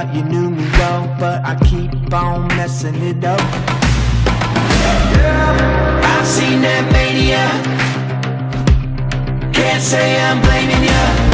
Thought you knew me well, but I keep on messing it up. I've seen that mania. Can't say I'm blaming you.